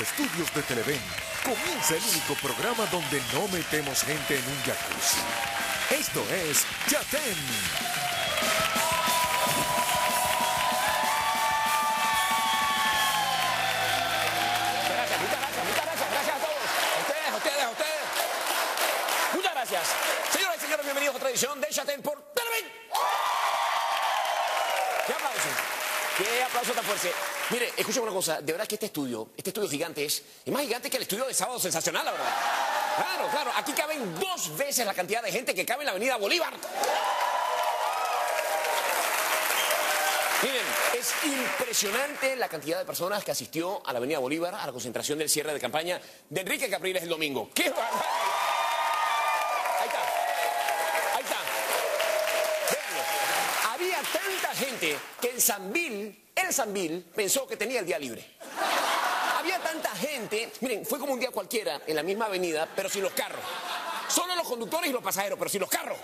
estudios de Televen comienza el único programa donde no metemos gente en un jacuzzi. Esto es Yatén. Gracias, muchas gracias, gracias, a todos. Ustedes, ustedes. Muchas gracias. Señoras y señores, bienvenidos a otra edición de Chatén por Televen. ¡Qué aplauso! ¡Qué aplauso tan fuerte! Mire, escuchen una cosa, de verdad que este estudio, este estudio gigante es, es más gigante que el estudio de Sábado Sensacional, la verdad. Claro, claro, aquí caben dos veces la cantidad de gente que cabe en la Avenida Bolívar. Miren, es impresionante la cantidad de personas que asistió a la Avenida Bolívar a la concentración del cierre de campaña de Enrique Capriles el domingo. ¡Qué barbaridad! Que el Sambil, el Sambil, pensó que tenía el día libre. Había tanta gente, miren, fue como un día cualquiera en la misma avenida, pero sin los carros. Solo los conductores y los pasajeros, pero sin los carros.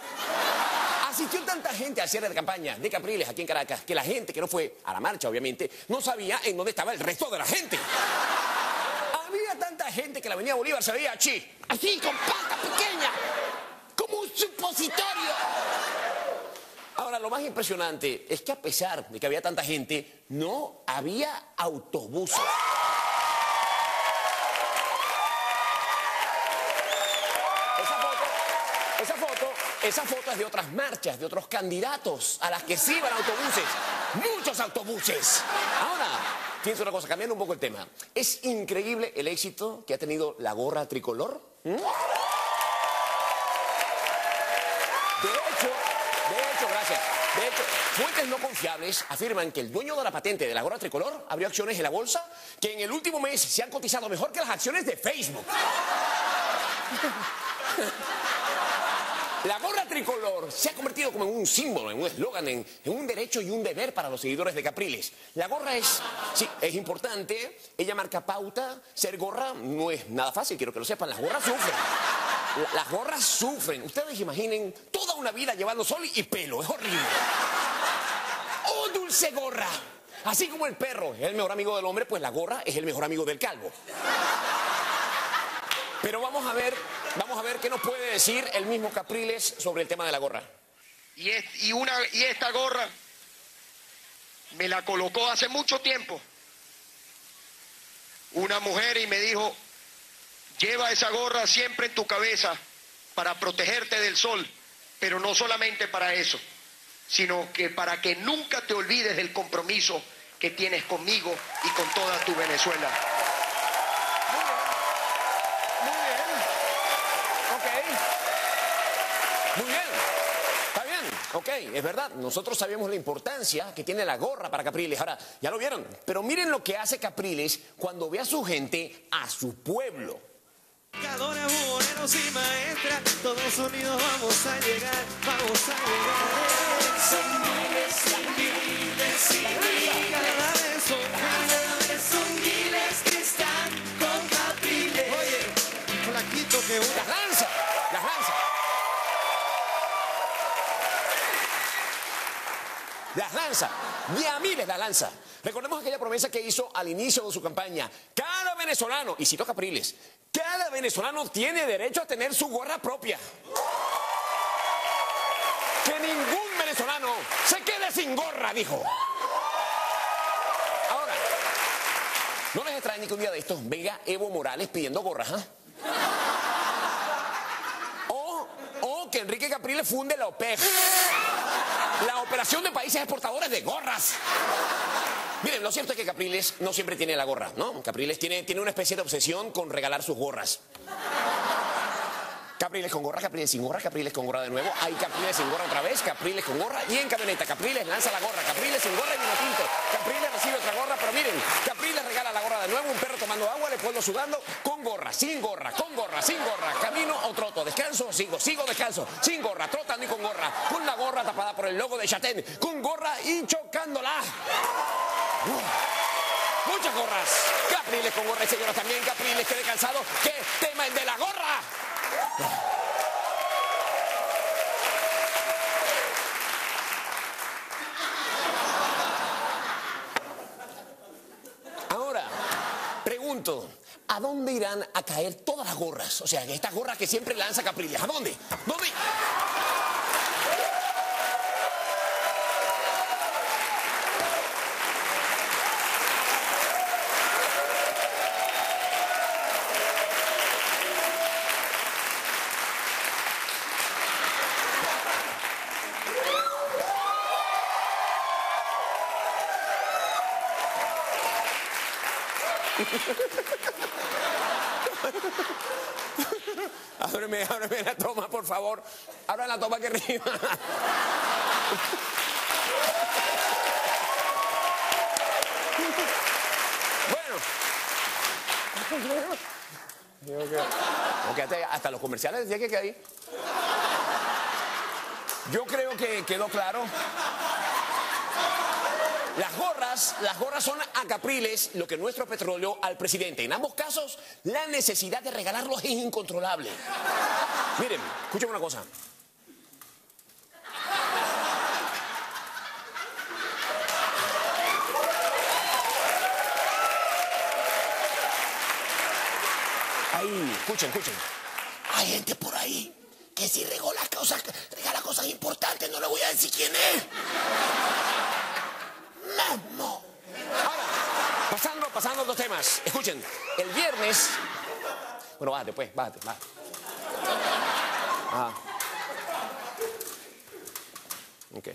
Asistió tanta gente al cierre de campaña de Capriles aquí en Caracas que la gente que no fue a la marcha, obviamente, no sabía en dónde estaba el resto de la gente. Había tanta gente que la Avenida Bolívar se veía así, así, con pata pequeña, como un supositorio. Ahora, lo más impresionante es que a pesar de que había tanta gente, no había autobuses. Esa foto, esa foto, esa foto es de otras marchas, de otros candidatos a las que sí van autobuses. Muchos autobuses. Ahora, fíjense una cosa, cambiando un poco el tema. Es increíble el éxito que ha tenido la gorra tricolor. ¿Mm? De hecho, fuentes no confiables afirman que el dueño de la patente de la gorra tricolor abrió acciones en la bolsa que en el último mes se han cotizado mejor que las acciones de Facebook. La gorra tricolor se ha convertido como en un símbolo, en un eslogan, en, un derecho y un deber para los seguidores de Capriles. La gorra es, sí, es importante, ella marca pauta, ser gorra no es nada fácil, quiero que lo sepan, las gorras sufren. La- Las gorras sufren. Ustedes imaginen toda una vida llevando sol y pelo, es horrible. ¡Oh, dulce gorra! Así como el perro es el mejor amigo del hombre, pues la gorra es el mejor amigo del calvo. Pero vamos a ver, vamos a ver qué nos puede decir el mismo Capriles sobre el tema de la gorra. Y, y esta gorra me la colocó hace mucho tiempo una mujer y me dijo, lleva esa gorra siempre en tu cabeza para protegerte del sol, pero no solamente para eso, sino que para que nunca te olvides del compromiso que tienes conmigo y con toda tu Venezuela. Muy bien. Ok. Muy bien. Está bien. Ok, es verdad. Nosotros sabemos la importancia que tiene la gorra para Capriles. Ahora, ya lo vieron. Pero miren lo que hace Capriles cuando ve a su gente, a su pueblo. Y maestras, todos unidos vamos a llegar, vamos a llegar. Son y miles y miles. Cada vez son miles, son miles que están con Capriles. Oye, flaquito que una. Las lanza. Las lanza. Las lanza. Miles las lanza. Recordemos aquella promesa que hizo al inicio de su campaña. Cada venezolano, y cito Capriles, cada venezolano tiene derecho a tener su gorra propia. Que ningún venezolano se quede sin gorra, dijo. Ahora, no les extrañe que un día de estos venga Evo Morales pidiendo gorras, ¿ah? O, o que Enrique Capriles funde la OPEG. La Operación de Países Exportadores de Gorras. Miren, lo cierto es que Capriles no siempre tiene la gorra, ¿no? Capriles tiene, tiene una especie de obsesión con regalar sus gorras. Capriles con gorra, Capriles sin gorra, Capriles con gorra de nuevo. Hay Capriles sin gorra otra vez, Capriles con gorra y en camioneta. Capriles lanza la gorra, Capriles sin gorra y vino tinto. Capriles recibe otra gorra, pero miren, Capriles regala la gorra de nuevo, un perro tomando agua, el pueblo sudando, con gorra, sin gorra, con gorra, sin gorra. Camino o troto, descanso o sigo, sigo, descanso, sin gorra, trotando y con gorra. Con la gorra tapada por el logo de Chatén, con gorra y chocándola. Muchas gorras. Capriles con gorra y señoras también. Capriles, quede cansado. ¿Qué tema el de la gorra? Ahora, ¿a dónde irán a caer todas las gorras? O sea, estas gorras que siempre lanza Capriles, ¿a dónde? ¿Dónde? Ábreme, ábreme la toma, por favor. Abra la toma que arriba. Bueno. Ok, hasta, los comerciales decía que queda ahí. Yo creo que quedó claro. Las gorras, las gorras son a Capriles lo que nuestro petróleo al presidente. En ambos casos, la necesidad de regalarlos es incontrolable. Miren, escuchen una cosa. Ahí, escuchen, escuchen. Hay gente por ahí que si regala cosas, regala cosas importantes, no le voy a decir quién es. Memo. Ahora, pasando, pasando los temas. Escuchen, el viernes. Bueno, bájate, pues, bájate, bájate. Ah. Ok.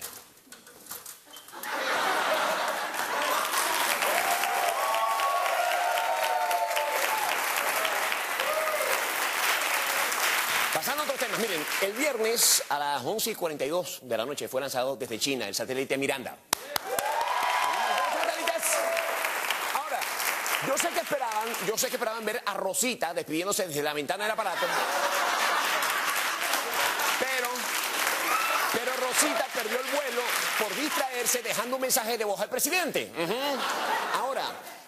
Pasando a otros temas, miren, el viernes a las 11 y 42 de la noche fue lanzado desde China el satélite Miranda. Ahora, yo sé que esperaban, yo sé que esperaban ver a Rosita despidiéndose desde la ventana del aparato. Pero, pero Rosita perdió el vuelo por distraerse dejando un mensaje de voz al presidente. Ujú. Ahora,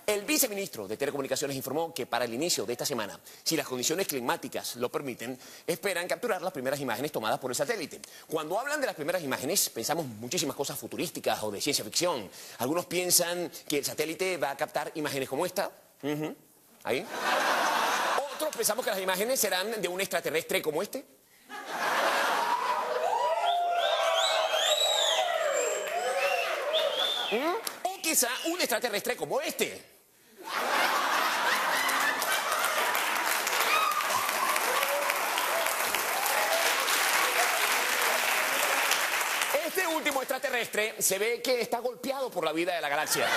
el viceministro de Telecomunicaciones informó que para el inicio de esta semana, si las condiciones climáticas lo permiten, esperan capturar las primeras imágenes tomadas por el satélite. Cuando hablan de las primeras imágenes, pensamos muchísimas cosas futurísticas o de ciencia ficción. Algunos piensan que el satélite va a captar imágenes como esta. Ahí. Otros pensamos que las imágenes serán de un extraterrestre como este. ¿Mm? O quizá un extraterrestre como este. Este último extraterrestre se ve que está golpeado por la vida de la galaxia.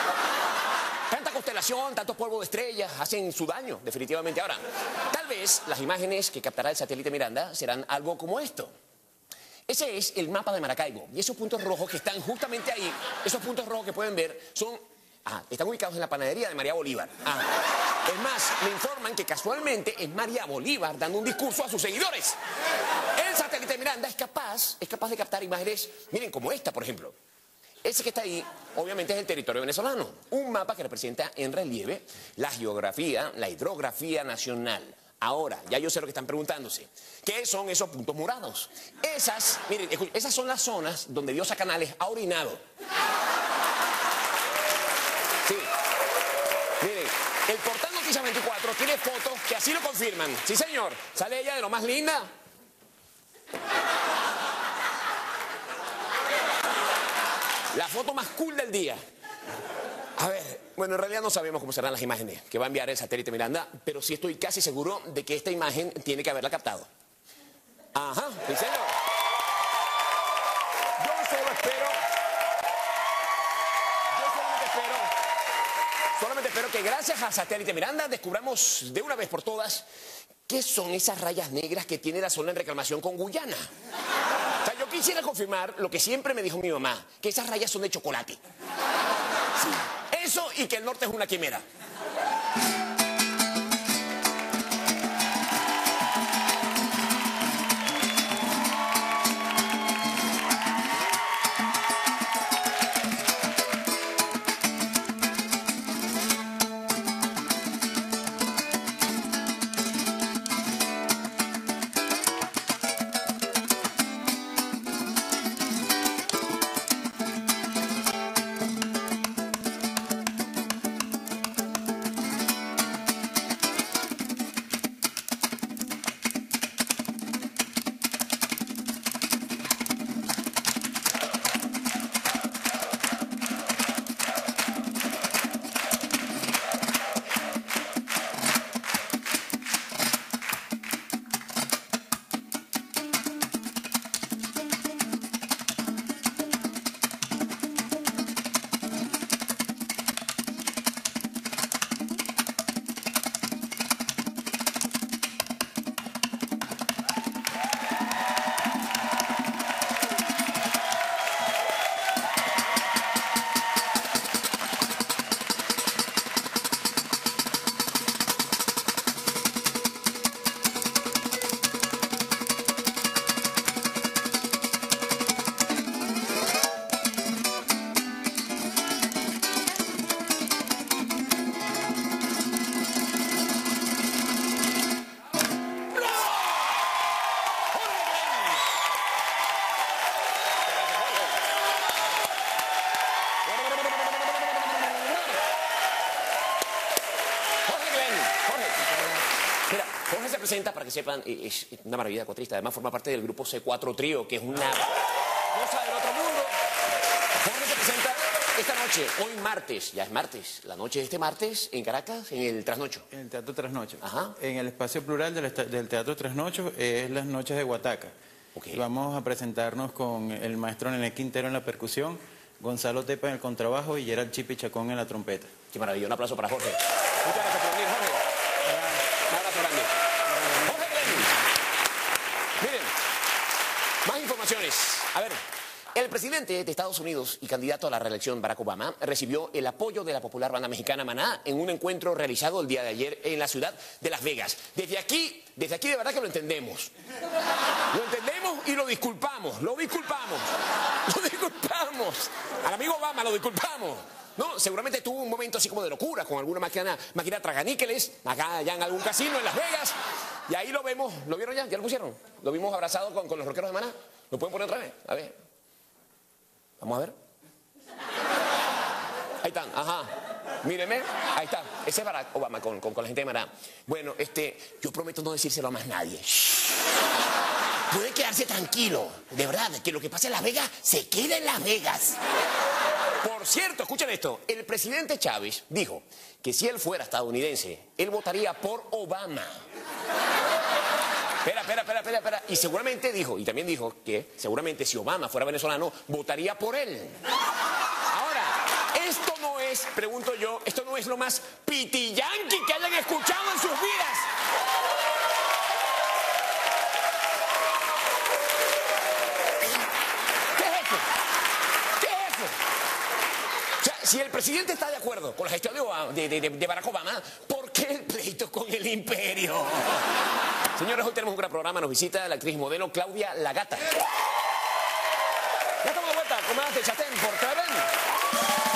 Tanta constelación, tanto polvo de estrellas hacen su daño, definitivamente. Ahora, tal vez las imágenes que captará el satélite Miranda serán algo como esto. Ese es el mapa de Maracaibo. Y esos puntos rojos que están justamente ahí, esos puntos rojos que pueden ver, son. Ah, están ubicados en la panadería de María Bolívar. Ah. Es más, me informan que casualmente es María Bolívar dando un discurso a sus seguidores. El satélite Miranda es capaz, es capaz de captar imágenes, miren, como esta, por ejemplo. Ese que está ahí, obviamente, es el territorio venezolano. Un mapa que representa en relieve la geografía, la hidrografía nacional. Ahora, ya yo sé lo que están preguntándose. ¿Qué son esos puntos morados? Esas, miren, esas son las zonas donde Diosa Canales ha orinado. Sí. Miren, el portal Noticias 24 tiene fotos que así lo confirman. Sí, señor. Sale ella de lo más linda. La foto más cool del día. A ver, bueno, en realidad no sabemos cómo serán las imágenes que va a enviar el satélite Miranda, pero sí estoy casi seguro de que esta imagen tiene que haberla captado. Ajá, sí, señor. Yo solo espero. Yo solamente espero. Solamente espero que gracias a Satélite Miranda descubramos de una vez por todas qué son esas rayas negras que tiene la zona en reclamación con Guyana. Quisiera confirmar lo que siempre me dijo mi mamá, que esas rayas son de chocolate. Sí. Eso y que el norte es una quimera. Sepan, es una maravilla cuatrista. Además, forma parte del grupo C4 Trío, que es una cosa del otro mundo. Jorge se presenta esta noche, hoy martes, ya es martes, la noche de este martes, en Caracas, en el Trasnocho. En el Teatro Trasnocho. Ajá. En el espacio plural del, del Teatro Trasnocho es las noches de Guataca. Ok. Y Vamos a presentarnos con el maestro Nené Quintero en la percusión, Gonzalo Tepa en el contrabajo y Gerald Chipi Chacón en la trompeta. Qué maravilla, un aplauso para Jorge. Muchas gracias por venir, Jorge. Un abrazo grande. Jorge Glenn. Miren, más informaciones. A ver, el presidente de Estados Unidos y candidato a la reelección, Barack Obama, recibió el apoyo de la popular banda mexicana Maná en un encuentro realizado el día de ayer en la ciudad de Las Vegas. Desde aquí, desde aquí de verdad que lo entendemos. Lo entendemos y lo disculpamos, lo disculpamos, lo disculpamos. Al amigo Obama lo disculpamos. No, seguramente tuvo un momento así como de locura con alguna máquina, máquina traganíqueles, acá allá en algún casino en Las Vegas. Y ahí lo vemos, ¿lo vieron ya? ¿Ya lo pusieron? Lo vimos abrazado con, con los rockeros de Maná. ¿Lo pueden poner otra vez? A ver. Vamos a ver. Ahí están, ajá. Míreme, ahí está. Ese es Barack Obama con, con, la gente de Maná. Bueno, este, yo prometo no decírselo a más nadie. Puede quedarse tranquilo. De verdad, que lo que pase en Las Vegas se quede en Las Vegas. Por cierto, escuchen esto. El presidente Chávez dijo que si él fuera estadounidense, él votaría por Obama. Espera, espera, espera, espera. Y seguramente dijo, y también dijo que seguramente si Obama fuera venezolano, votaría por él. Ahora, esto no es, pregunto yo, esto no es lo más pitillanqui que hayan escuchado en sus vidas. ¿Qué es esto? ¿Qué es esto? O sea, si el presidente está de acuerdo con la gestión de, Obama- de- de- de Barack Obama, ¿por qué el pleito con el imperio? Señores, hoy tenemos un gran programa. Nos visita la actriz modelo Claudia Lagata. Ya vuelta de Chatén por.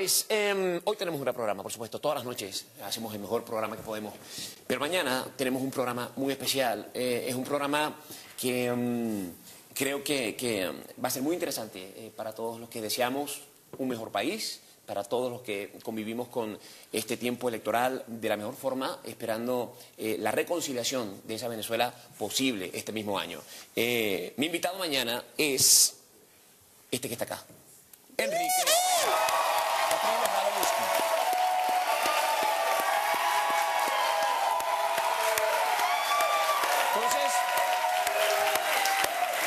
Eh, hoy tenemos un gran programa, por supuesto. Todas las noches hacemos el mejor programa que podemos. Pero mañana tenemos un programa muy especial. Eh, es un programa que mm, creo que, va a ser muy interesante eh, para todos los que deseamos un mejor país, para todos los que convivimos con este tiempo electoral de la mejor forma, esperando eh, la reconciliación de esa Venezuela posible este mismo año. Mi invitado mañana es este que está acá, Enrique.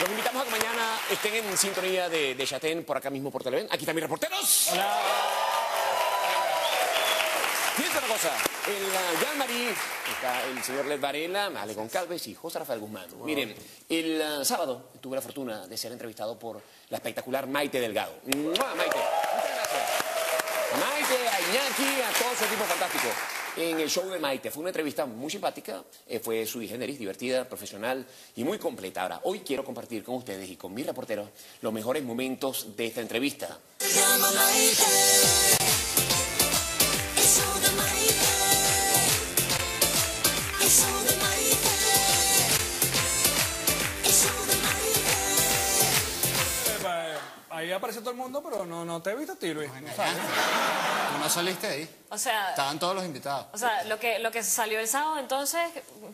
Los invitamos a que mañana estén en sintonía de, de Chatén por acá mismo por Televen. Aquí están mis reporteros. Fíjense una cosa, el uh, Jean-Marie, está el señor Led Varela, Ale Goncalves y José Rafael Guzmán. Miren, el uh, sábado tuve la fortuna de ser entrevistado por la espectacular Maite Delgado. ¡Mua, Maite! Muchas gracias. A Maite, a Iñaki, a todo su equipo fantástico. En el show de Maite fue una entrevista muy simpática, eh, fue sui generis, divertida, profesional y muy completa. Ahora, hoy quiero compartir con ustedes y con mis reporteros los mejores momentos de esta entrevista. Ahí aparece todo el mundo, pero no, no te he visto a ti, Luis. Tú no saliste ahí. O sea, Estaban todos los invitados. o sea, lo que lo que salió el sábado entonces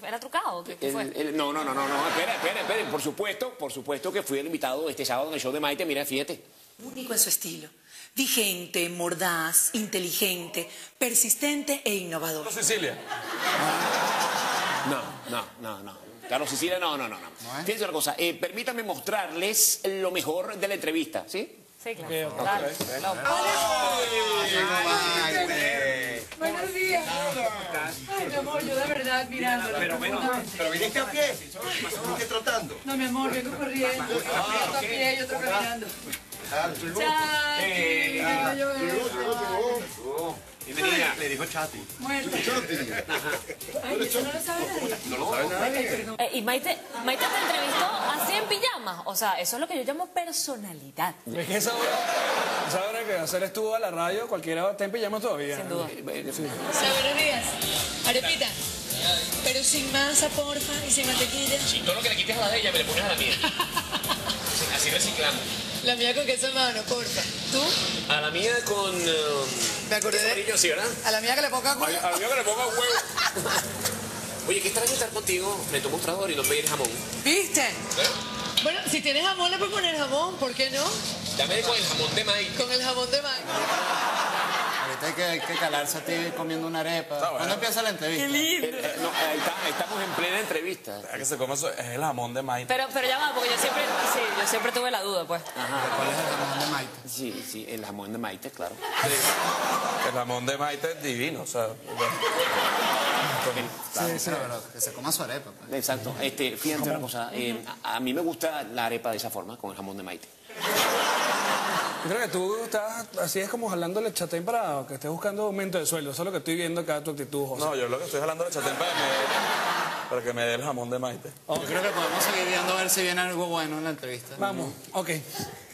era trucado, ¿qué, qué El- fue? el- no, no, no, no, no, esperen, esperen, esperen. Por supuesto, por supuesto que fui el invitado este sábado en el show de Maite. Mira, fíjate. Único en su estilo. Vigente, mordaz, inteligente, persistente e innovador. Cecilia. No, no, no, no. Carlos Sicilia, no, no, no. no. Fíjense una cosa, eh, permítanme mostrarles lo mejor de la entrevista, ¿sí? Sí, claro. Dale. No, Buenos días. Ay, mi amor, yo de verdad mirándolo. Pero, Pero viniste a pie, viniste trotando. No, mi amor, vengo corriendo. Uno a pie y otro caminando. Chao. Bienvenida. Le dijo Chati. Muerto. Ay, eso no lo sabe nadie. No lo sabe nadie. Eh, y Maite, Maite te entrevistó así en pijamas. O sea, eso es lo que yo llamo personalidad. Es que esa hora, esa hora que hacer estuvo a la radio, cualquiera está en pijama todavía. Sin duda. Buenos días. Arepita. Pero sin masa, porfa, y sin mantequilla. Si todo lo que le quites a la de ella me le pones a la mía. Así reciclamos. La mía con queso mano, porfa. ¿Tú? A la mía con... um, Me acordé de- amarillo, sí, ¿verdad? A la mía que le ponga A, a la mía que le ponga huevo. Oye, qué extraño estar contigo. Me tomo un trago y no pedir jamón. ¿Viste? Bueno, si tienes jamón, le puedes poner jamón, ¿por qué no? Dame con el jamón de maíz. Con el jamón de maíz. Ahorita hay que, hay que calarse a ti comiendo una arepa. ¿Cuándo empieza la entrevista? lindo. Eh, no, ahí está- estamos en plena entrevista. que se come eso, es el jamón de maíz. Pero, pero ya va, porque yo siempre, sí, yo siempre tuve la duda, pues. ¿Cuál es el jamón de Maite? Sí, sí, el jamón de maíz, claro. El jamón de maíz es divino, o sea. Sí, sí, pero que se coma su arepa. pues. Exacto. Este, fíjate una cosa. eh, a, a mí me gusta la arepa de esa forma, con el jamón de maíz. Yo creo que tú estás, así es como jalándole chatén para que estés buscando aumento de sueldo. Eso es lo que estoy viendo acá, tu actitud, José. No, yo lo que estoy jalando de chatén para que me dé, para que me dé el jamón de maíz. Yo creo que podemos seguir viendo a ver si viene algo bueno en la entrevista. Vamos, ok.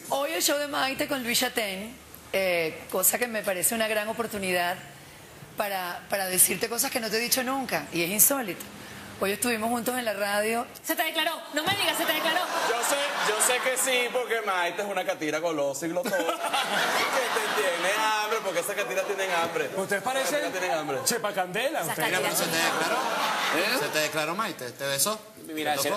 Hoy el show de Maite con Luis Chatén, eh, cosa que me parece una gran oportunidad para, para decirte cosas que no te he dicho nunca, y es insólito. Hoy estuvimos juntos en la radio. Se te declaró, no me digas, se te declaró. Yo sé, yo sé que sí, porque Maite es una catira golosa y glotona. que te tiene hambre, porque esas catiras tienen hambre. ¿Ustedes parecen tienen hambre. Chepa Candela? Mira, pero se te declaró. Se te declaró Maite, ¿te besó? Mira, ¿Te se-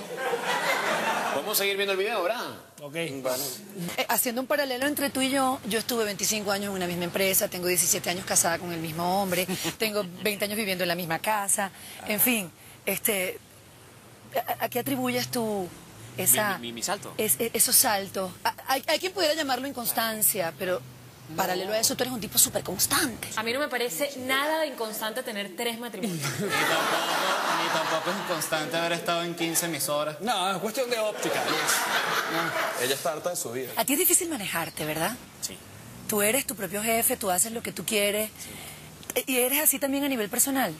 podemos seguir viendo el video, ¿verdad? Ok. Eh, haciendo un paralelo entre tú y yo, yo estuve 25 años en una misma empresa, tengo 17 años casada con el mismo hombre, tengo 20 años viviendo en la misma casa, en fin, este, ¿a, a qué atribuyes tú esa, Mi- mi- mi salto. es- e- esos saltos? A- Hay, hay quien pudiera llamarlo inconstancia, pero paralelo a eso tú eres un tipo súper constante. A mí no me parece nada de inconstante tener tres matrimonios. Ni tampoco, ni tampoco es inconstante haber estado en 15 emisoras. No, es cuestión de óptica. Ella está harta de su vida. A ti es difícil manejarte, ¿verdad? Sí. Tú eres tu propio jefe, tú haces lo que tú quieres. ¿Y eres así también a nivel personal?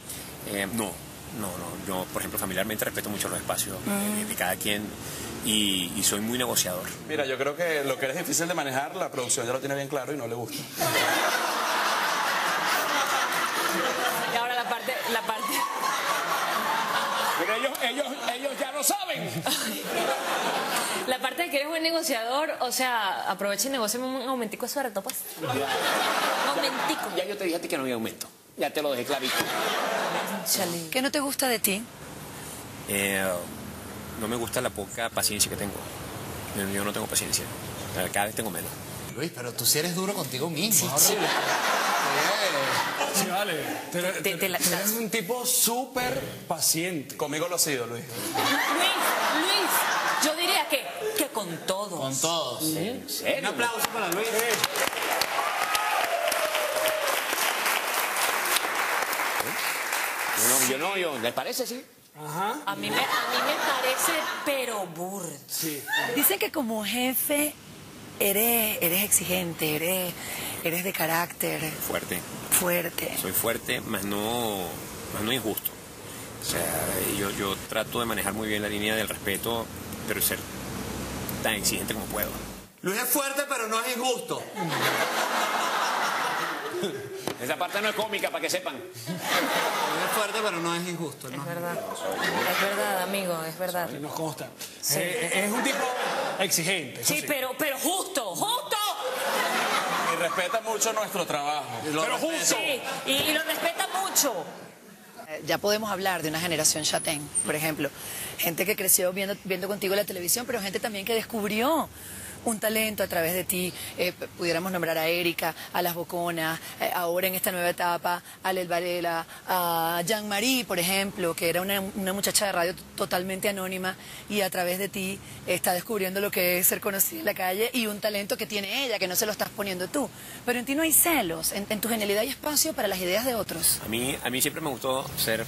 Eh, no, no, no. Yo, por ejemplo, familiarmente respeto mucho los espacios eh, de cada quien y, y soy muy negociador. Mira, yo creo que lo que es difícil de manejar, la producción ya lo tiene bien claro y no le gusta. Y ahora la parte, la parte. Pero ellos, ellos, ellos ya lo saben. La parte de que eres buen negociador, o sea, aprovecha y negocia un aumentico de sueldo, pues. Un aumentico. Ya yo te dije a ti que no había aumento. Ya te lo dejé clarito. Chale. ¿Qué no te gusta de ti? Eh, no me gusta la poca paciencia que tengo. Yo- no tengo paciencia. Cada vez tengo menos. Luis, pero tú sí eres duro contigo mismo. ahora. Sí, vale. Tú eres- Te- te la- tú eres un tipo súper paciente. Conmigo lo ha sido, Luis. Luis, Luis, yo diría que, que con todos. Con todos. ¿En serio? Un aplauso para Luis. No, yo no, yo. ¿Les parece, sí? Ajá. A mí me, a mí me parece, pero burdo. Sí. Dicen que como jefe eres, eres exigente, eres, eres de carácter Fuerte. fuerte. Soy fuerte, más no, más no injusto. O sea, yo, yo trato de manejar muy bien la línea del respeto, pero ser tan exigente como puedo. Luis es fuerte, pero no es injusto. Esa parte no es cómica, para que sepan. Es fuerte, pero no es injusto. ¿no? Es verdad. Es verdad, amigo, es verdad. Nos consta. Eh, es un tipo exigente. Sí, sí. pero, pero justo, justo. Y respeta mucho nuestro trabajo. Pero justo. Sí, y, y lo respeta mucho. Eh, Ya podemos hablar de una generación chatén, por ejemplo. Gente que creció viendo, viendo contigo la televisión, pero gente también que descubrió un talento a través de ti. Eh, pudiéramos nombrar a Erika, a Las Boconas, eh, ahora en esta nueva etapa, a Lel Varela, a Jean-Marie, por ejemplo, que era una, una muchacha de radio totalmente anónima y a través de ti está descubriendo lo que es ser conocida en la calle y un talento que tiene ella, que no se lo estás poniendo tú. Pero en ti no hay celos, en, en tu genialidad hay espacio para las ideas de otros. A mí, a mí siempre me gustó ser,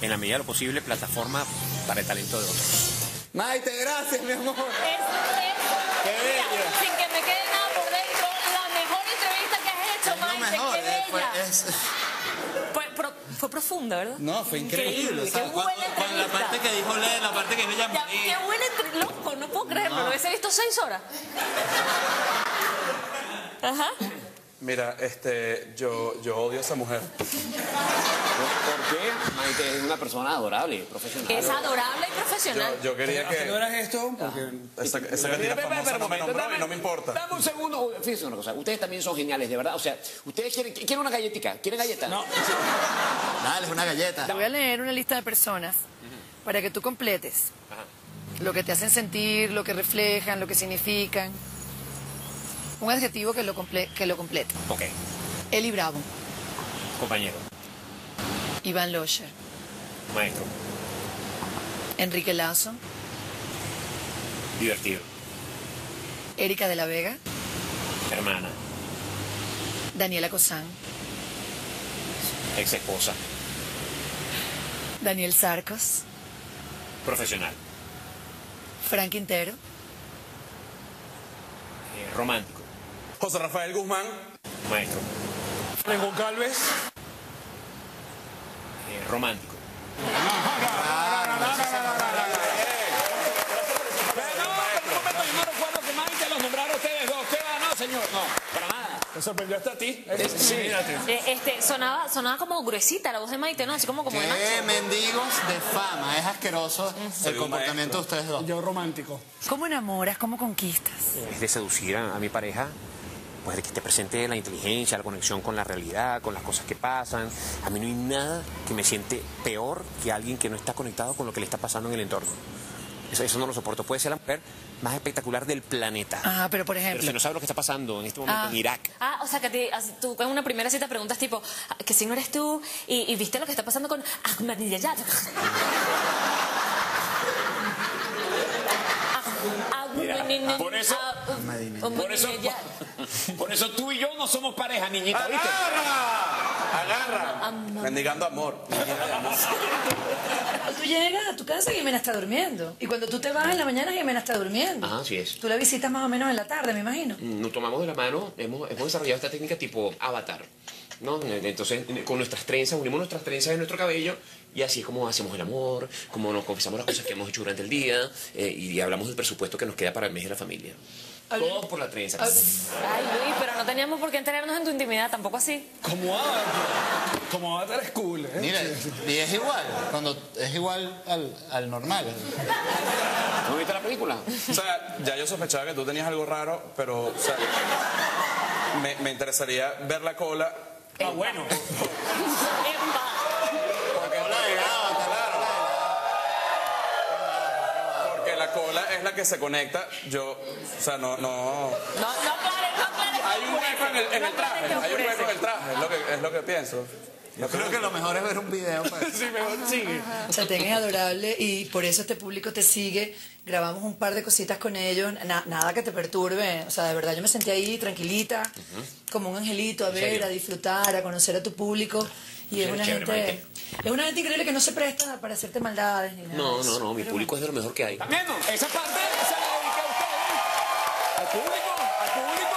en la medida de lo posible, plataforma para el talento de otros. Maite, gracias, mi amor. Es- Qué bella. sin que me quede nada por dentro, la mejor entrevista que has hecho, Maite, qué eh, fue- bella. es- Fue, pro- fue profunda, ¿verdad? No, fue increíble. o sea, qué cuando- buena cuando la entrevista. parte que dijo Lea, la parte que dijo Ya, qué buena entre... Loco, no puedo creerlo, lo hubiese visto seis horas. Ajá. Mira, este, yo, yo odio a esa mujer. ¿Por qué? Maite es una persona adorable, profesional. Es adorable y profesional. Yo quería ¿Hasta qué que. hora es esto? Porque... Esa, esa espera, no me nombró dame- y no me importa. Dame un segundo. Fíjense una cosa. Ustedes también son geniales, de verdad. O sea, ustedes quieren, quieren una galletica. ¿Quieren galleta? No. Dale, es una galleta. Te voy a leer una lista de personas para que tú completes lo que te hacen sentir, lo que reflejan, lo que significan. Un adjetivo que lo, comple- que lo complete. Ok, Eli Bravo, compañero, Iván Locher, maestro, Enrique Lazo, divertido, Erika de la Vega, hermana, Daniela Cosán, ex esposa, Daniel Sarcos, profesional, Frank Quintero, eh, romántico, José Rafael Guzmán. maestro, Franco Calves. eh, romántico. Señor. No, para nada. ¿Te sorprendió hasta a ti? Sí. Eh, este, sonaba, sonaba como gruesita la voz de Maite, ¿no? Así como, como de Qué macho. mendigos de fama. Es asqueroso el comportamiento de ustedes dos. Yo romántico. ¿Cómo enamoras? ¿Cómo conquistas? Es de seducir a, a mi pareja, pues de que te presente la inteligencia, la conexión con la realidad, con las cosas que pasan. A mí no hay nada que me siente peor que alguien que no está conectado con lo que le está pasando en el entorno. Eso, eso no lo soporto. Puede ser la mujer más espectacular del planeta. Ah, pero por Pero ejemplo. si no sabe lo que está pasando en este momento Ah. en Irak. Ah, o sea que te- tú en una primera cita preguntas tipo, ah, ¿qué signo eres tú? Y, y viste lo que está pasando con Ahmadinejad. Por eso- Por eso, por eso tú y yo no somos pareja, niñita, ¿viste? ¡Agarra! ¡Agarra! Mendigando amor. Tú llegas a tu casa y Jimena está durmiendo. Y cuando tú te vas en la mañana, Jimena está durmiendo. Ajá, así es. Tú la visitas más o menos en la tarde, me imagino. Nos tomamos de la mano, hemos, hemos desarrollado esta técnica tipo avatar. ¿no? Entonces, con nuestras trenzas, unimos nuestras trenzas en nuestro cabello y así es como hacemos el amor, como nos confesamos las cosas que hemos hecho durante el día eh, y hablamos del presupuesto que nos queda para el mes de la familia. Todo por la trenza. Ay, Luis, pero no teníamos por qué enterarnos en tu intimidad, tampoco así. Como Avatar. Como Avatar es cool, ¿eh? Mira, y es igual, cuando es igual al, al normal. ¿No viste la película? O sea, ya yo sospechaba que tú tenías algo raro, pero, o sea, me, me interesaría ver la cola. Ah, bueno. La que se conecta. Yo, o sea, no, no. No, no aclares, no aclares. Hay un hueco en el, en No el traje. Hay un hueco en el traje, es lo que, es lo que pienso. Yo creo que lo mejor es ver un video. Para... Sí, mejor sigue. Chatén es adorable y por eso este público te sigue. Grabamos un par de cositas con ellos, na- nada que te perturbe. O sea, de verdad, yo me sentí ahí tranquilita, como un angelito, a ¿En ver, a disfrutar, a conocer a tu público. Y es una chévere, gente. Es una gente increíble que no se presta para hacerte maldades ni nada. No, no, no, mi Pero público es de lo mejor que hay. También, esa parte se la dediqué a ustedes. Al público, al público.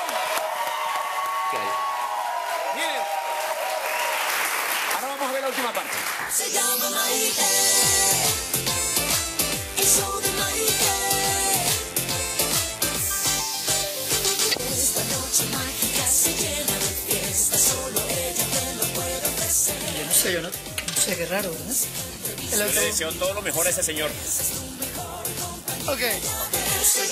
¿Qué hay? Miren. Ahora vamos a ver la última parte. Se llama Maite. El show de Maite. No sé, yo no, no sé, qué raro, ¿verdad? El Yo otro- le deseo todo lo mejor a ese señor. Ok. Se.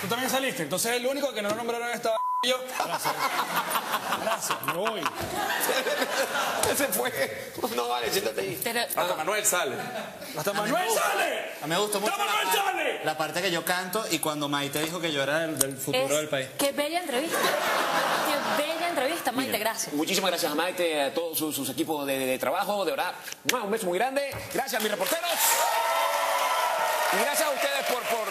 Tú también saliste. Entonces el único que no nombraron estaba yo. Gracias. Gracias, me voy. Se fue. No vale, siéntate ahí. Pero, Hasta Manuel sale. Hasta Manuel sale. A mí me gustó mucho ¡Está la, Manuel sale! la parte que yo canto y cuando Maite dijo que yo era del, del futuro es- del país. Qué bella entrevista. Qué bella entrevista, Maite, gracias. Muchísimas gracias a Maite, a todos sus, sus equipos de, de trabajo, de verdad. Un beso muy grande. Gracias a mis reporteros. Y gracias a ustedes por, por,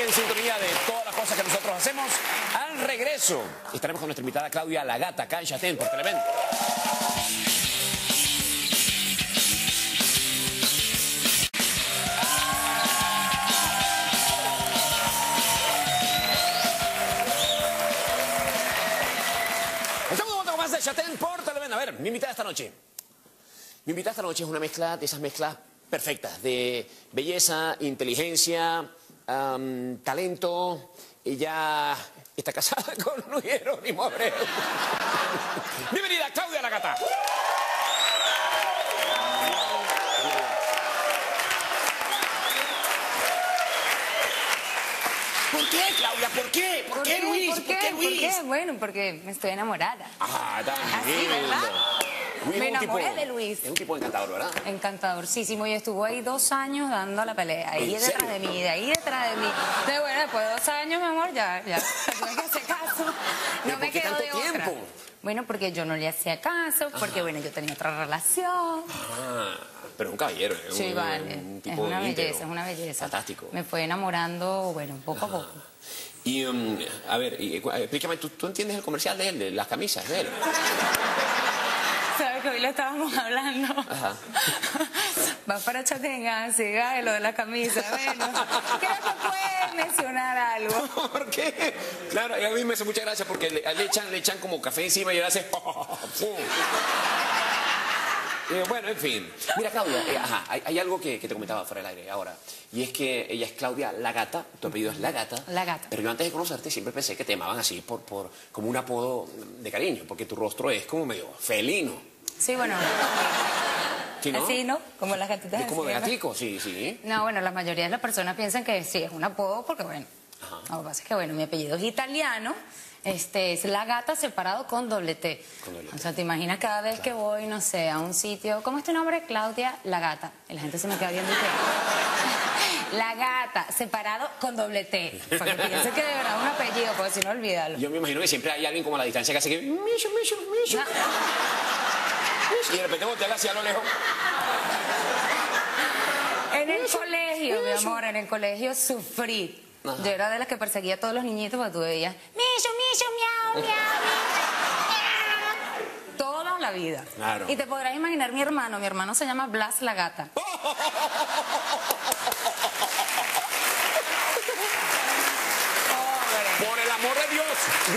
en sintonía de todas las cosas que nosotros hacemos. Al regreso estaremos con nuestra invitada Claudia La Gata, acá en Chatén, por Televen. Chatén por Televen. A ver, mi invitada esta noche. Mi invitada esta noche es una mezcla de esas mezclas perfectas de belleza, inteligencia, talento. Ella está casada con Luis Jerónimo Abreu. Bienvenida, Claudia la gata. ¿Por qué, Claudia? ¿Por qué? ¿Por, qué, Luis? ¿Por qué? ¿Por Luis? qué? Bueno, porque me estoy enamorada. Ah, tan Así. ¿verdad? Luis Me tipo- enamoré de Luis. Es un tipo encantador, ¿verdad? Encantadorcísimo. Y estuvo ahí dos años dando la pelea. Ahí ¿En detrás serio? de mí, de ahí detrás de mí. Entonces, bueno, después de dos años, mi amor, ya, ya. Tuve que hacer caso. ¿Pero No me quedo de otra. tiempo? Bueno, porque yo no le hacía caso, porque Ajá. bueno, yo tenía otra relación. Ah, pero es un caballero, es Sí, un, vale. un Es una belleza, es una belleza. Fantástico. Me fue enamorando, bueno, poco a poco. Y, um, a ver, y, cu- explícame, ¿tú, tú entiendes el comercial de él, de las camisas de él? ¿Sabes que hoy lo estábamos hablando? Ajá. Va para Chatenga, siga lo de la camisa. Bueno, creo que puede mencionar algo. ¿Por qué? Claro, a mí me hace mucha gracia porque le, le echan, le echan como café encima y él hace... ¡pum! Eh, bueno, en fin. Mira, Claudia, eh, ajá, hay, hay algo que, que te comentaba fuera del aire ahora. Y es que ella es Claudia La Gata, tu apellido es La Gata. La Gata. Pero yo antes de conocerte siempre pensé que te llamaban así por, por, como un apodo de cariño, porque tu rostro es como medio felino. Sí, bueno. ¿Sí, no? Así, ¿no? Como las gatitas. Es como de ¿no? gatico, sí, sí. No, bueno, la mayoría de las personas piensan que sí, es un apodo porque, bueno, lo que pasa es que, bueno, mi apellido es italiano, este, es la gata separado con doble T. O sea, te imaginas cada vez que voy, no sé, a un sitio, ¿cómo es tu nombre? Claudia, la gata. Y la gente se me queda viendo que... La gata, separado con doble T. Porque piensa que de verdad es un apellido, porque si no, olvídalo. Yo me imagino que siempre hay alguien como a la distancia que hace que... Misho, misho, misho. Y de repente voltea hacia lo lejos. En el colegio, mi amor, en el colegio sufrí. Yo era de las que perseguía a todos los niñitos porque tú veías, Misho, Misho, miau, miau, miau. Toda la vida. Claro. Y te podrás imaginar mi hermano, mi hermano se llama Blas la gata. Por el amor de Dios,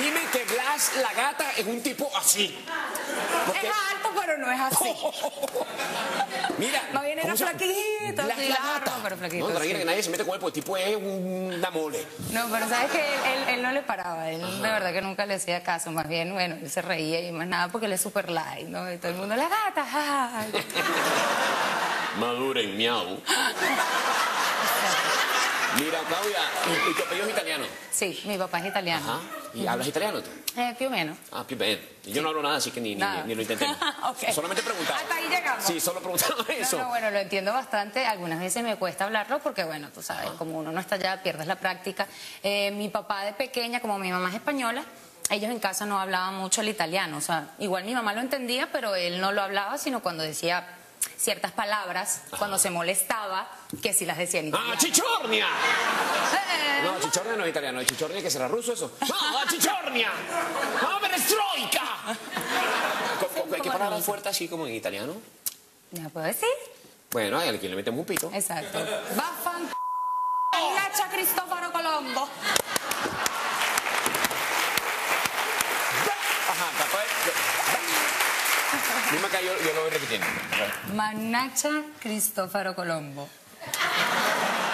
dime que Blas la gata es un tipo así. Porque- Es alto, pero no es así. Mira. Más bien era flaquito, la largo, gata. pero flaquito. No, tranquila sí. que nadie se mete con él porque el tipo es una mole. No, pero sabes que él, él- él no le paraba, él de verdad que nunca le hacía caso, más bien, bueno, él se reía y más nada porque él es super light, ¿no? Y todo el mundo, la gata, ay. Maduren, miau. Mira, Claudia, ¿y, tu apellido es italiano? Sí, mi papá es italiano. Ajá. ¿Y hablas italiano tú? Eh, più o meno. Ah, più. Y Yo no hablo nada, así que ni, ni, ni lo intentemos. Ok. Solamente preguntaba. Hasta ahí llegamos. Sí, solo preguntaba eso. No, no, bueno, lo entiendo bastante. Algunas veces me cuesta hablarlo porque, bueno, tú sabes, como uno no está allá, pierdes la práctica. Eh, mi papá de pequeña, como mi mamá es española, ellos en casa no hablaban mucho el italiano. O sea, igual mi mamá lo entendía, pero él no lo hablaba, sino cuando decía ciertas palabras, cuando se molestaba, que sí las decía en italiano. ¡Ah, chichornia! Eh, No, chichornia no es italiano, es chichornia que será ruso eso. ¡No, la chichornia! ¡No, perestroika! ¿Con- con- ¿Qué palabra fuerte así como en italiano? ¿Me puedo decir? Bueno, hay alguien le metemos un pito. Exacto. Baffan... Lacha Cristoforo Colombo. Ajá, capaz. Dime acá, yo, yo lo voy repitiendo. Manacha Cristoforo Colombo.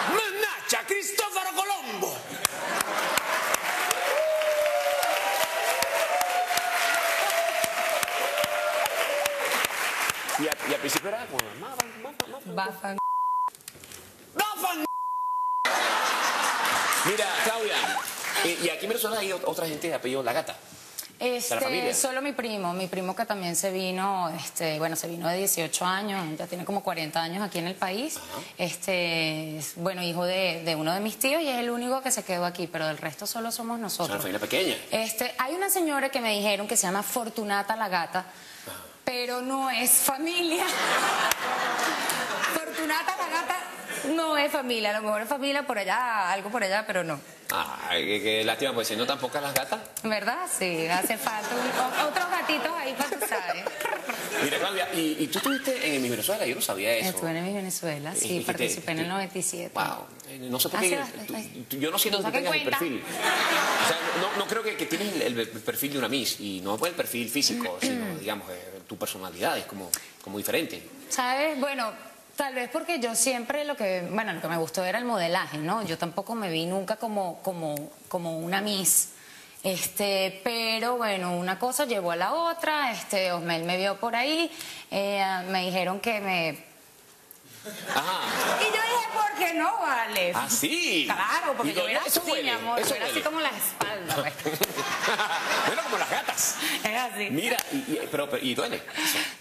¡Mannaggia, Cristoforo Colombo! Y, a- y al principio era como... Baffan... ¡Bafan! Mira, Claudia, y, y aquí en Venezuela hay ot- otra gente de apellido La Gata. La Este, familia? solo mi primo, mi primo que también se vino, este, bueno, se vino de 18 años, ya tiene como 40 años aquí en el país. Este, es, bueno, hijo de, de uno de mis tíos y es el único que se quedó aquí, pero del resto solo somos Es una nosotros. familia pequeña. Este, hay una señora que me dijeron que se llama Fortunata la gata, pero no es familia. Fortunata la gata no es familia, a lo mejor es familia por allá, algo por allá, pero no. Ay, qué, qué lástima, pues siendo tan pocas las gatas. ¿Verdad? Sí, hace falta un- otros gatitos ahí para tú sabes. Mira, Claudia, y, y tú estuviste en mi Venezuela, yo no sabía eso. Estuve en mi Venezuela, Y- sí, que te- participé en el 97. Wow, eh, no sé por qué. Tú- tú- yo no siento No que tengas el perfil. O sea, no, no creo que, que tienes el, el perfil de una Miss, y no por el perfil físico, sino, digamos, eh, tu personalidad es como, como diferente. ¿Sabes? Bueno, tal vez porque yo siempre lo que, bueno, lo que me gustó era el modelaje, ¿no? Yo tampoco me vi nunca como, como, como una Miss. Este, pero bueno, una cosa llevó a la otra, este, Osmel me vio por ahí, eh, me dijeron que me... Ajá. Y yo dije, ¿por qué no vale? Ah, sí. Claro, porque yo era así, mi amor, eso yo era así como la espalda. pues. bueno, como las gatas. Es así. Mira, y, y- pero, pero- y duele.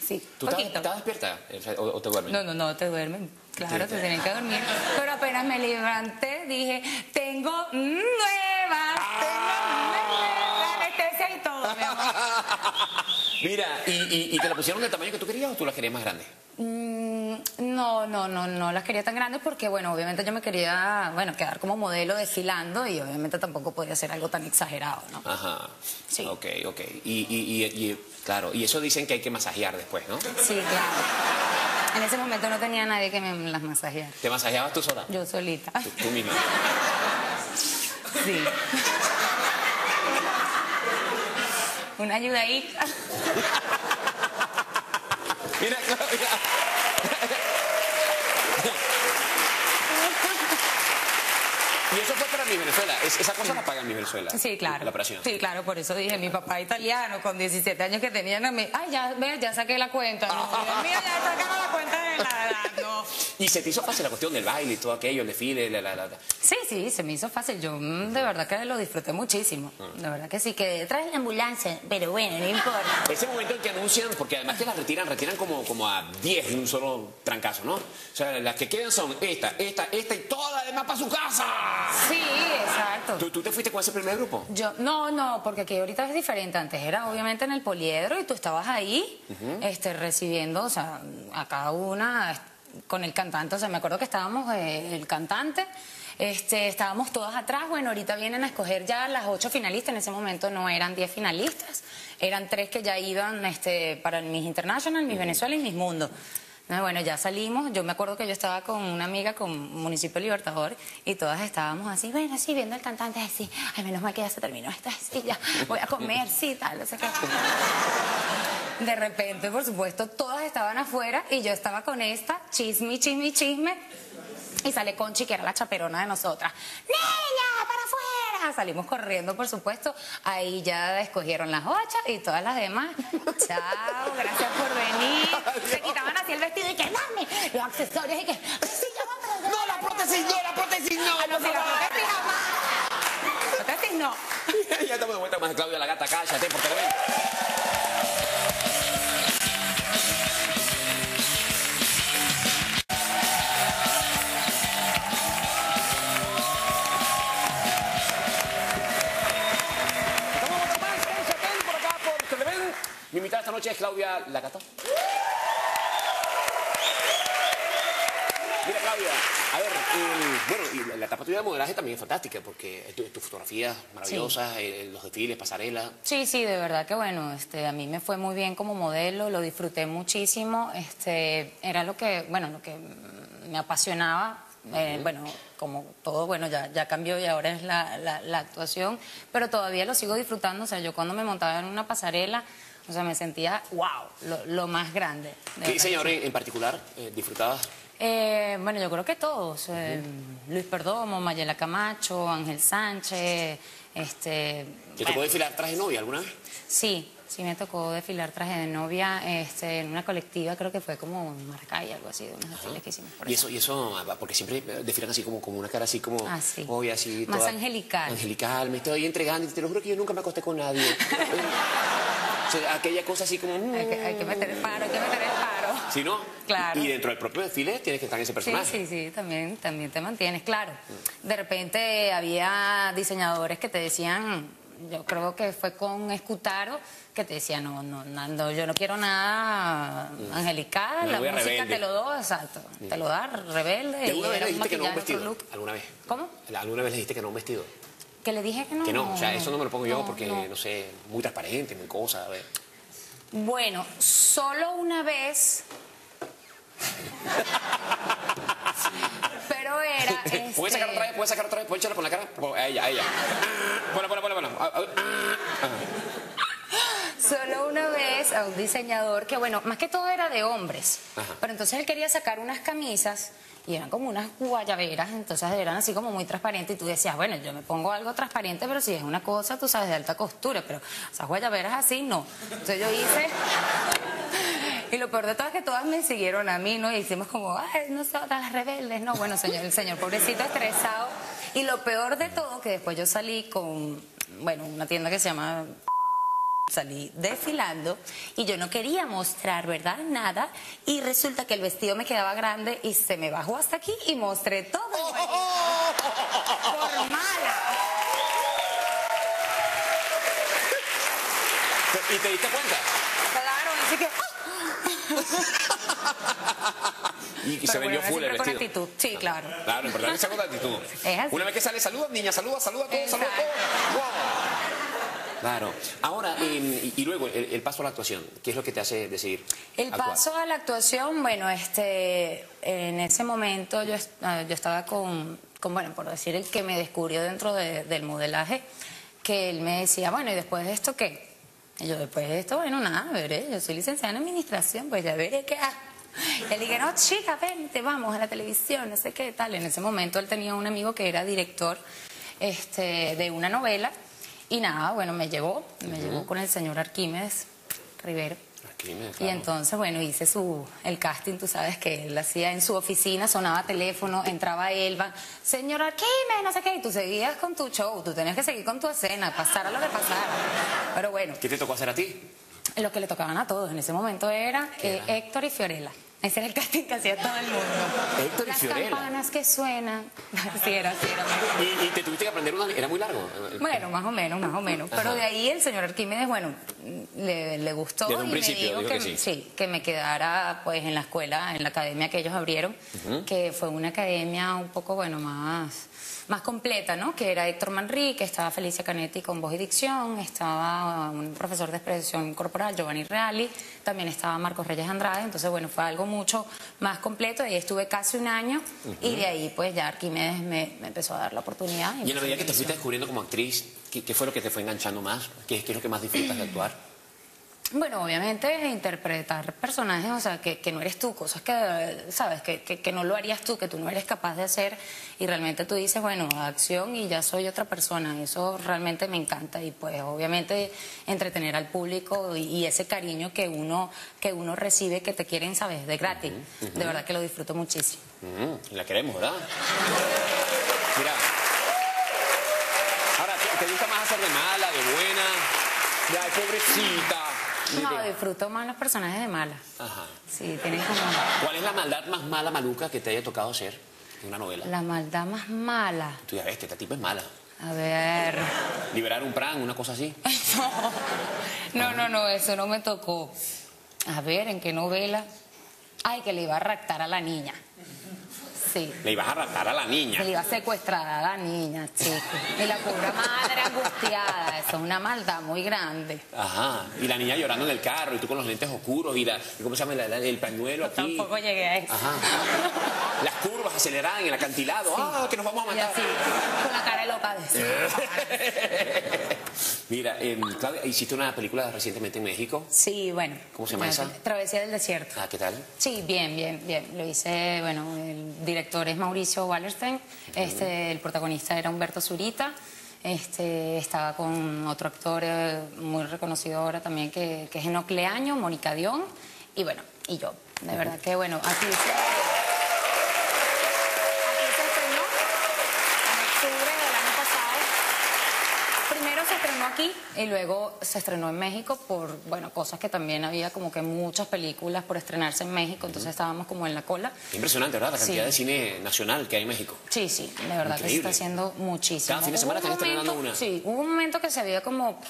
Sí, ¿Tú estás, poquito. estás despierta O sea, o, o te duermes? No, no, no, te duermen. Claro, te tienen que dormir. Pero apenas me levanté, dije, tengo nuevas, Ah. tengo nuevas, anestesia y todo, mi amor. Mira, ¿y, y, y te la pusieron del tamaño que tú querías o tú la querías más grande? Mm, no, no, no, no las quería tan grandes porque, bueno, obviamente yo me quería, bueno, quedar como modelo desfilando y obviamente tampoco podía ser algo tan exagerado, ¿no? Ajá. Sí. Ok, ok. Y, y, y, y- claro, y eso dicen que hay que masajear después, ¿no? Sí, claro. En ese momento no tenía nadie que me las masajeara. ¿Te masajeabas tú sola? Yo solita. Tú, tú misma. Sí. Una ayudadita. Mira, Claudia. Y eso fue para mi Venezuela. Es- esa cosa la pagan mi Venezuela. Sí, claro. La operación. Sí, claro, por eso dije, mi papá italiano con 17 años que tenía, no me, ay, ya, ve, ya saqué la cuenta. No, mío, ya sacaba la cuenta Y se te hizo fácil la cuestión del baile y todo aquello, el desfile, la, la, la- Sí, sí, se me hizo fácil. Yo mm, de verdad que lo disfruté muchísimo. De verdad que sí, que traes la ambulancia, pero bueno, no importa. Ese momento en que anuncian, porque además que las retiran, retiran como, como a 10 en un solo trancazo, ¿no? O sea, las que quedan son esta, esta, esta y todas las demás para su casa. Sí, exacto. ¿Tú, tú te fuiste con ese primer grupo? Yo, no, no, porque aquí ahorita es diferente. Antes era obviamente en el poliedro y tú estabas ahí este, recibiendo, o sea, a cada una est- con el cantante. O sea, me acuerdo que estábamos eh, el cantante, este, estábamos todas atrás. Bueno, ahorita vienen a escoger ya las ocho finalistas. En ese momento no eran diez finalistas, eran tres que ya iban este, para el Miss International, Miss Venezuela y Miss Mundo. Bueno, ya salimos. Yo me acuerdo que yo estaba con una amiga con Municipio Libertador y todas estábamos así, bueno, sí, viendo al cantante así. Ay, menos mal que ya se terminó esta, sí, ya voy a comer, sí, tal, no sé qué. De repente, por supuesto, todas estaban afuera y yo estaba con esta, chisme, chisme, chisme. Y sale Conchi, que era la chaperona de nosotras. ¡Niña, para afuera! Salimos corriendo, por supuesto. Ahí ya escogieron las ocho y todas las demás. Chao, gracias por venir. Se quitaban así el vestido y que dame los accesorios y que. Sí, ya va, pero- No, la prótesis no, la prótesis no. Ah, no, sí, la prótesis jamás. La prótesis no. ya estamos de vuelta más Claudia la Gata, cállate, porque la ven. Invitada esta noche es Claudia la Gata. Mira, Claudia, a ver, eh, bueno, y la- etapa tuya de modelaje también es fantástica, porque tu- tus fotografías maravillosas, eh, los desfiles, pasarela. Sí, sí, de verdad que bueno, este, a mí me fue muy bien como modelo, lo disfruté muchísimo, este, era lo que, bueno, lo que me apasionaba, eh, bueno, como todo, bueno, ya, ya cambió y ahora es la, la- la actuación, pero todavía lo sigo disfrutando, o sea, yo cuando me montaba en una pasarela, o sea, me sentía, wow, lo, lo más grande. de ¿Qué verdad. diseñadores en particular eh, disfrutabas? Eh, bueno, yo creo que todos. eh, Luis Perdomo, Mayela Camacho, Ángel Sánchez, este... ¿Te bueno, tocó desfilar traje de novia alguna vez? Sí, sí me tocó desfilar traje de novia este, en una colectiva, creo que fue como Maracay, algo así, de unos desfiles que hicimos por Y eso, y eso, ah, porque siempre desfilan así como, como una cara así como, Ah, sí. hoy así. Más toda- angelical. Angelical, me estoy entregando y te lo juro que yo nunca me acosté con nadie. O sea, aquella cosa así como... mm, Hay que, hay que meter el paro, hay que meter el paro. ¿Sí, no? Claro. Y dentro del propio desfile tienes que estar en ese Sí, personaje. sí, sí, también, también te mantienes, claro. De repente había diseñadores que te decían, yo creo que fue con Escutaro, que te decían, no, no, no, yo no quiero nada angelical, Me la música rebelde. te lo doy, exacto, te lo da rebelde. ¿Y alguna y vez le dijiste que no a un maquillaje, vestido? otro look. ¿Alguna vez? ¿Cómo? ¿Alguna vez le dijiste que no un vestido? Que le dije que no. Que no, o sea, eso no me lo pongo yo porque, no. sé, muy transparente, muy cosa. a ver. Bueno, solo una vez. Pero era. ¿Puedes este, sacar otra vez? ¿Puedes sacar otra vez? ¿Puedes echarla por la cara? A ella, a ella. Ponla. Ah, ah, ah. Solo una una vez a un diseñador que, bueno, más que todo era de hombres. Ajá. Pero entonces él quería sacar unas camisas y eran como unas guayaberas, entonces eran así como muy transparentes y tú decías, bueno, yo me pongo algo transparente, pero si es una cosa, tú sabes, de alta costura, pero esas guayaberas así, no. Entonces yo hice... Y lo peor de todo es que todas me siguieron a mí, ¿no? Y hicimos como, ay, nosotras las rebeldes, no, bueno, señor, el señor pobrecito estresado. Y lo peor de todo, que después yo salí con, bueno, una tienda que se llama salí desfilando y yo no quería mostrar, ¿verdad? Nada. Y resulta que el vestido me quedaba grande y se me bajó hasta aquí y mostré todo. maquillaje. Por mala. ¿Y te diste cuenta? Claro, así que... Y, y se vendió full el siempre con vestido. actitud. Sí, claro. Claro, verdad que con actitud. Una vez que sale, saluda, niña, saluda, saluda, todo, saluda, todo. Wow. Claro. Ahora, eh, y, y luego el, el paso a la actuación, ¿qué es lo que te hace decidir? El actuar? paso a la actuación, bueno, este, en ese momento yo, ah, yo estaba con, con, bueno, por decir, el que me descubrió dentro de- del modelaje, que él me decía, bueno, ¿y después de esto qué? Y yo, después de esto, bueno, nada, veré, yo soy licenciada en administración, pues ya veré qué hago. Y le dije, no, chica, vente, vamos a la televisión, no sé qué tal. En ese momento él tenía un amigo que era director este, de una novela, y nada, bueno, me llevó, me llevó con el señor Arquímedes Rivero. Aquí me- Y claro. entonces, bueno, hice su, el casting, tú sabes que él hacía en su oficina, sonaba teléfono, entraba Elba, señor Arquímedes, no sé qué, y tú seguías con tu show, tú tenías que seguir con tu escena, pasara lo que pasara. Pero bueno, ¿Qué te tocó hacer a ti? lo que le tocaban a todos en ese momento era, eh, Héctor y Fiorella. Ese era el casting que hacía todo el mundo. Héctor y Las Fiorella. campanas que suenan. sí, era, sí, era. Y, y te tuviste que aprender una... Era muy largo. Bueno, más o menos, más o menos. Pero de ahí el señor Arquímedes, bueno, le, le gustó Desde un y principio me dijo dijo que, que sí. que me quedara pues en la escuela, en la academia que ellos abrieron, que fue una academia un poco, bueno, más, más completa, ¿no? Que era Héctor Manrique, estaba Felicia Canetti con voz y dicción, estaba un profesor de expresión corporal, Giovanni Reali, también estaba Marcos Reyes Andrade, entonces bueno, fue algo mucho más completo, ahí estuve casi un año y de ahí pues ya Arquímedes me, me empezó a dar la oportunidad. Y en la medida que te fuiste descubriendo como actriz, ¿qué, qué fue lo que te fue enganchando más? ¿Qué, qué es lo que más disfrutas de actuar? Bueno, obviamente interpretar personajes, o sea, que, que no eres tú, cosas que, sabes, que, que, que no lo harías tú, que tú no eres capaz de hacer y realmente tú dices, bueno, acción y ya soy otra persona, eso realmente me encanta y pues obviamente entretener al público y, y ese cariño que uno, que uno recibe, que te quieren, sabes, de gratis, de verdad que lo disfruto muchísimo. La queremos, ¿verdad? Mira. Ahora, ¿te, gusta más hacer de mala, de buena? Ya, de pobrecita. No, disfruto más los personajes de mala, Ajá. sí, tienen como ¿Cuál es la maldad más mala, maluca, que te haya tocado hacer en una novela? la maldad más mala. Tú ya ves que esta tipa es mala. A ver... Liberar un pran, una cosa así. No, no, no, eso no me tocó. A ver, ¿en qué novela? Ay, que le iba a raptar a la niña. Sí. Le ibas a raptar a la niña. Le iba a secuestrar a la niña, chico. Y la pobre madre angustiada. Eso es una maldad muy grande. Ajá. Y la niña llorando en el carro y tú con los lentes oscuros y, la, y ¿cómo se llama? La- la- el pañuelo aquí. Tampoco llegué a eso. Ajá. Las curvas aceleradas en el acantilado. ¡Ah, que nos vamos a Y matar! así, con la cara loca de Mira, em, Claudia, hiciste una película recientemente en México. Sí, bueno. ¿Cómo se llama esa? Travesía del desierto. Ah, ¿qué tal? Sí, bien, bien, bien. Lo hice, bueno, el director es Mauricio Wallerstein, este, el protagonista era Humberto Zurita, este, estaba con otro actor eh, muy reconocido ahora también que, que es Enoc Leaño, Mónica Dion, y bueno, y yo. De verdad que bueno, aquí se estrenó en octubre del año pasado. Primero se estrenó aquí y luego se estrenó en México por, bueno, cosas que también había como que muchas películas por estrenarse en México, entonces estábamos como en la cola. Impresionante, ¿verdad? La cantidad Sí. de cine nacional que hay en México. Sí, sí, de verdad que se está haciendo muchísimo. Cada fin de semana están estrenando una. Sí, hubo un momento que se había como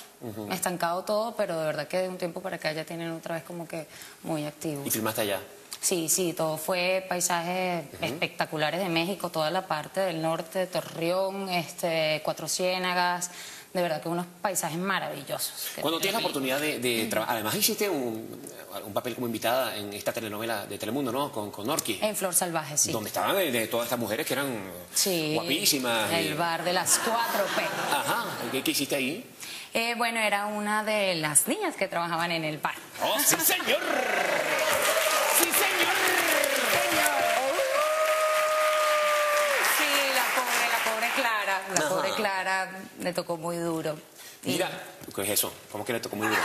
estancado todo, pero de verdad que de un tiempo para acá ya tienen otra vez como que muy activo. Y filmaste allá. Sí, sí, todo fue paisajes espectaculares de México, toda la parte del norte, Torreón, este, Cuatro Ciénagas, de verdad que unos paisajes maravillosos. Cuando tienes la oportunidad de, de trabajar, además hiciste un, un papel como invitada en esta telenovela de Telemundo, ¿no? Con, con Norqui. En Flor Salvaje, sí. Donde estaban de, de todas estas mujeres que eran Sí. guapísimas. y- El bar de las cuatro P. Ajá. ¿Qué, qué hiciste ahí? Eh, bueno, era una de las niñas que trabajaban en el bar. ¡Oh, sí, señor! ¡Sí, señor! Sí, la pobre, la pobre Clara, la Ajá. pobre Clara le tocó muy duro. Y- Mira, ¿qué es eso? ¿Cómo que le tocó muy duro?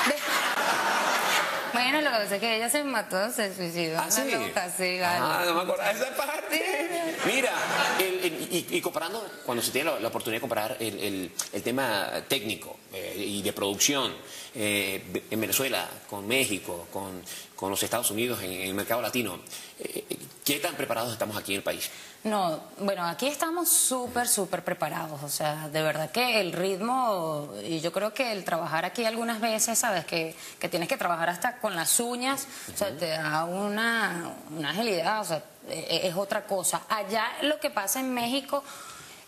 Bueno, lo que pasa es que ella se mató, se suicidó. ¿Ah, sí? Loca, sí, Ah, vale. no me acordaba de esa parte. Mira, el- el- y, y comparando, cuando se tiene la, la oportunidad de comparar el, tema técnico eh, y de producción eh, en Venezuela, con México, con, con los Estados Unidos, en, en el mercado latino, eh, ¿qué tan preparados estamos aquí en el país? No, bueno, aquí estamos súper, súper preparados. O sea, de verdad que el ritmo, y yo creo que el trabajar aquí algunas veces, sabes, que, que tienes que trabajar hasta con las uñas, o sea, te da una, una agilidad, o sea, es otra cosa. Allá lo que pasa en México,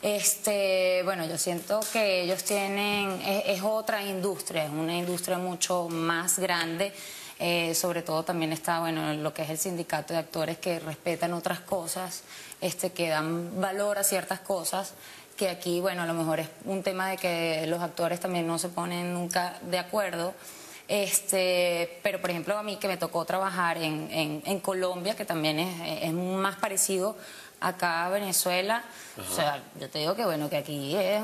este, bueno, yo siento que ellos tienen, es, es otra industria, es una industria mucho más grande. Eh, sobre todo también está bueno lo que es el sindicato de actores que respetan otras cosas, este, que dan valor a ciertas cosas, que aquí, bueno, a lo mejor es un tema de que los actores también no se ponen nunca de acuerdo. Este, pero por ejemplo a mí que me tocó trabajar en, en- en Colombia, que también es, es más parecido acá a Venezuela, o sea, yo te digo que bueno, que aquí es,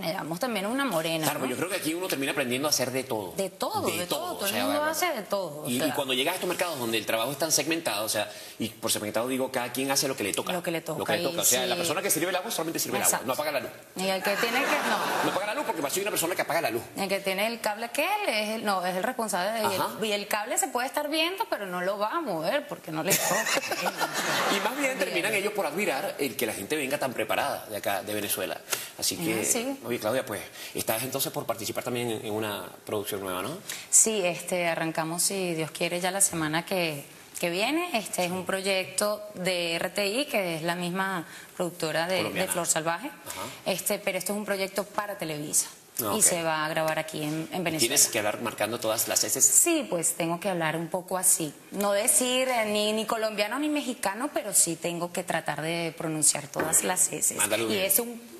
le damos también una morena. Claro, ¿no? pues yo creo que aquí uno termina aprendiendo a hacer de todo. De todo, de, todo, todo o el sea, mundo hace de todo. o Y, cuando llegas a estos mercados donde el trabajo es tan segmentado, o sea, y por segmentado digo, cada quien hace lo que le toca. Lo que le toca, Lo que le toca. O sea, sí. la persona que sirve el agua solamente sirve el agua, no apaga la luz. Y el que tiene que, no, No apaga la luz porque soy una persona que apaga la luz. el que tiene el cable que él es el, no, es el responsable. de- y el, y el cable se puede estar viendo, pero no lo va a mover porque no le toca. Y más bien terminan ellos por admirar el que la gente venga tan preparada de acá, de Venezuela. Así que, sí. Oye, Claudia, pues estás entonces por participar también en, en una producción nueva, ¿no? Sí, este, arrancamos, si Dios quiere, ya la semana que, que viene. Este es un proyecto de RTI, que es la misma productora de. Flor Salvaje. Este, pero esto es un proyecto para Televisa. Ah, Y se va a grabar aquí en, en Venezuela. Tienes que hablar marcando todas las heces. Sí, pues tengo que hablar un poco así. No decir eh, ni, ni colombiano ni mexicano, pero sí tengo que tratar de pronunciar todas las S. Mándalo Y bien. es un...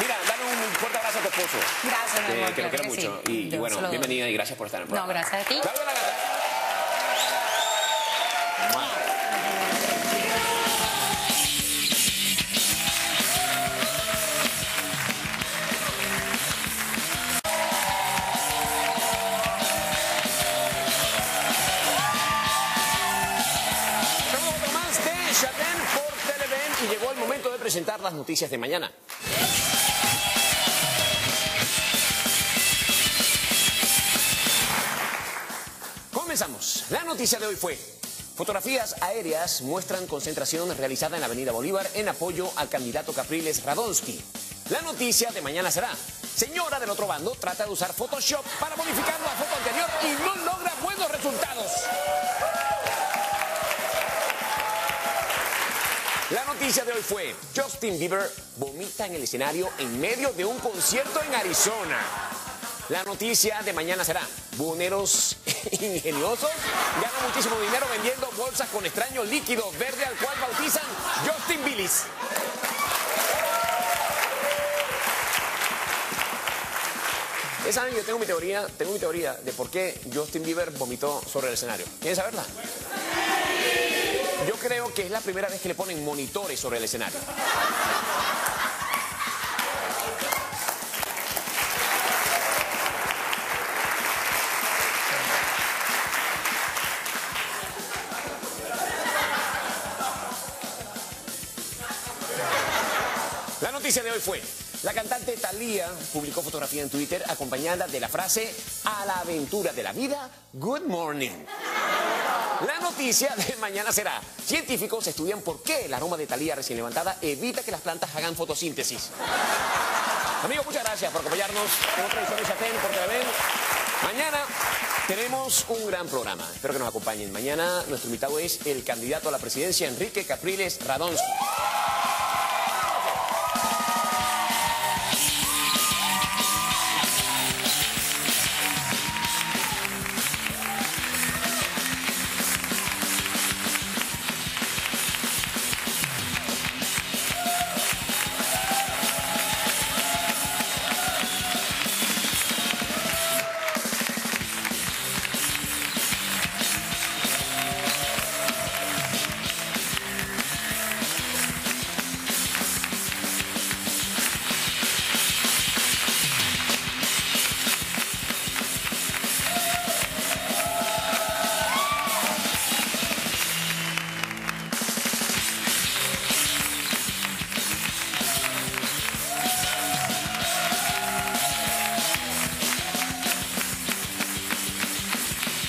Mira, dale un fuerte abrazo a tu esposo. Gracias, mi que, amor, que lo quiero mucho. sí. Y, bueno, bienvenida y gracias por estar en el No, programa. gracias a ti. Noticias de mañana. Comenzamos. La noticia de hoy fue, fotografías aéreas muestran concentración realizada en la Avenida Bolívar en apoyo al candidato Capriles Radonsky. La noticia de mañana será, señora del otro bando trata de usar Photoshop para modificar la foto anterior y no logra buenos resultados. La noticia de hoy fue, Justin Bieber vomita en el escenario en medio de un concierto en Arizona. La noticia de mañana será, buhoneros ingeniosos ganan muchísimo dinero vendiendo bolsas con extraño líquido verde al cual bautizan Justin Billis. Saben, yo tengo mi teoría, tengo mi teoría de por qué Justin Bieber vomitó sobre el escenario. ¿Quieren saberla? Creo que es la primera vez que le ponen monitores sobre el escenario. La noticia de hoy fue, la cantante Thalía publicó fotografía en Twitter acompañada de la frase, a la aventura de la vida, good morning. La noticia de mañana será, científicos estudian por qué el aroma de Thalía recién levantada evita que las plantas hagan fotosíntesis. Amigos, muchas gracias por acompañarnos en otra edición de Chatén por. Mañana tenemos un gran programa. Espero que nos acompañen. Mañana nuestro invitado es el candidato a la presidencia, Enrique Capriles Radonsky.